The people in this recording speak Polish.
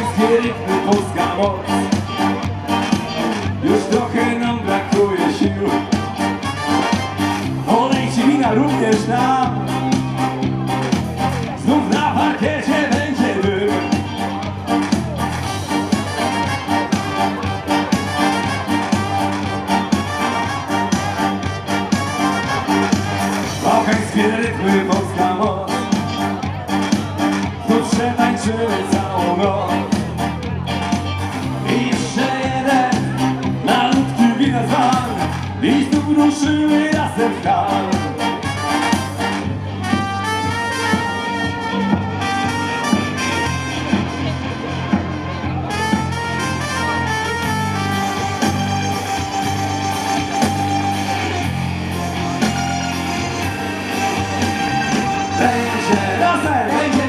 Wszystkie rytmy polska moc. Już trochę nam brakuje sił. Olej ci wina również nam. Znów na parkiecie będzie był Bałkańskie rytmy polska moc. Tu przetańczymy całą noc ruszymy razem w Będzie razem!